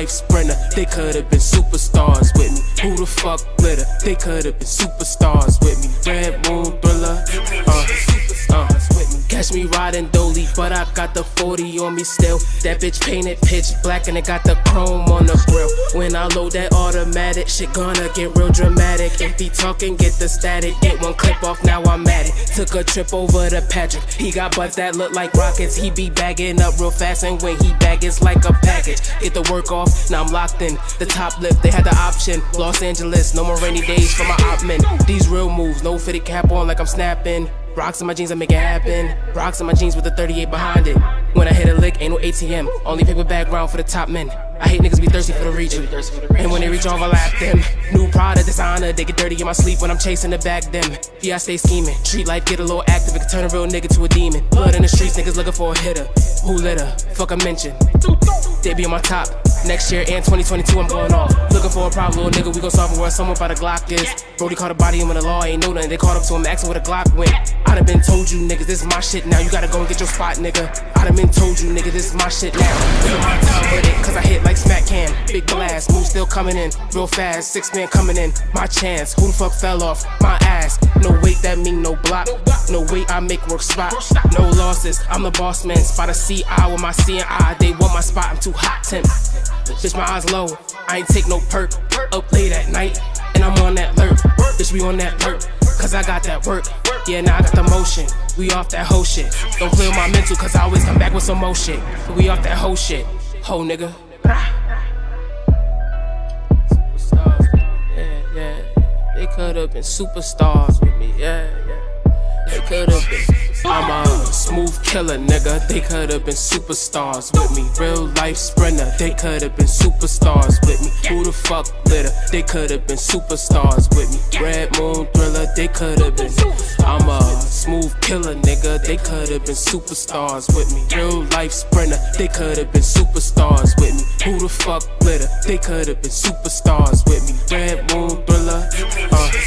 life sprinter. They could've been superstars with me. Who the fuck glitter? They could've been superstars with me. Red Moon Thriller. Uh, uh. Catch me riding dolly, but I got the 40 on me still. That bitch painted pitch black and it got the chrome on the grill. When I load that automatic, shit gonna get real dramatic. If he talking, get the static. Get one clip off, now I'm at it. Took a trip over to Patrick. He got butts that look like rockets. He be bagging up real fast, and when he bag, it's like a package. Get the work off, now I'm locked in. The top lip, they had the option. Los Angeles, no more rainy days for my op men. These real moves, no fitted cap on like I'm snapping. Rocks in my jeans, I make it happen. Rocks in my jeans with a 38 behind it. When I hit a lick, ain't no ATM. Only paper background for the top men. I hate niggas be thirsty for the reach. And when they reach overlap them. New product designer, they get dirty in my sleep when I'm chasing the back them. Yeah, I stay scheming. Treat life get a little active, it can turn a real nigga to a demon. Blood in the streets, niggas looking for a hitter. Who lit her? Fuck a mention. They be on my top. Next year and 2022, I'm going off. Looking for a problem, little nigga, we gon' solve it where someone by the Glock is. Brody caught a body in when the law ain't know nothing. They caught up to him, asking where the Glock went. I done been told you, niggas, this is my shit now. You gotta go and get your spot, nigga. I done been told you, nigga, this is my shit now. Feel my time with it, cause I hit like smack cam. Big blast, move still coming in, real fast. Six man coming in, my chance. Who the fuck fell off? My ass. No weight, that mean no block. No weight, I make work spot. No losses, I'm the boss man. Spot a CI with my CI. They want my spot, I'm too hot temp. Bitch, my eyes low. I ain't take no perk. Up late at night, and I'm on that lurk. Bitch, we on that perk. Cause I got that work. Yeah, now I got the motion. We off that whole shit. Don't clear my mental, cause I always come back with some more shit. We off that whole shit. Ho nigga. Could've been superstars with me. Yeah, yeah. They could've been. I'm a smooth killer, nigga. They could've been superstars with me. Real life sprinter. They could've been superstars with me. Who the fuck glitter? They could've been superstars with me. Red Moon Thriller. They could've been. I'm a smooth killer, nigga. They could've been superstars with me. Real life sprinter. They could've been superstars with me. Who the fuck glitter? They could've been superstars with me. Red Moon Thriller. Uh.